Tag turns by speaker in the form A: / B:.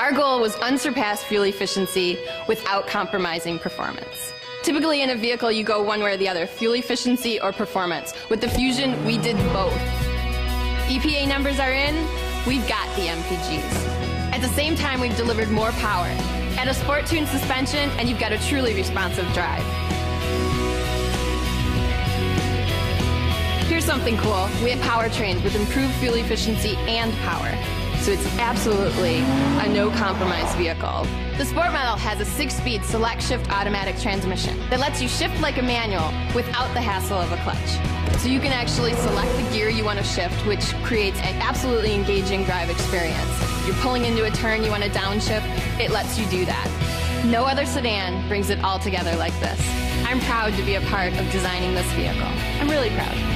A: Our goal was unsurpassed fuel efficiency without compromising performance. Typically in a vehicle, you go one way or the other, fuel efficiency or performance. With the Fusion, we did both. EPA numbers are in, we've got the MPGs. At the same time, we've delivered more power. Add a sport tuned suspension, and you've got a truly responsive drive. Here's something cool. We have powertrains with improved fuel efficiency and power. So it's absolutely a no compromise vehicle. The Sport model has a six speed select shift automatic transmission that lets you shift like a manual without the hassle of a clutch. So you can actually select the gear you want to shift, which creates an absolutely engaging drive experience. You're pulling into a turn, you want to downshift, it lets you do that. No other sedan brings it all together like this. I'm proud to be a part of designing this vehicle. I'm really proud.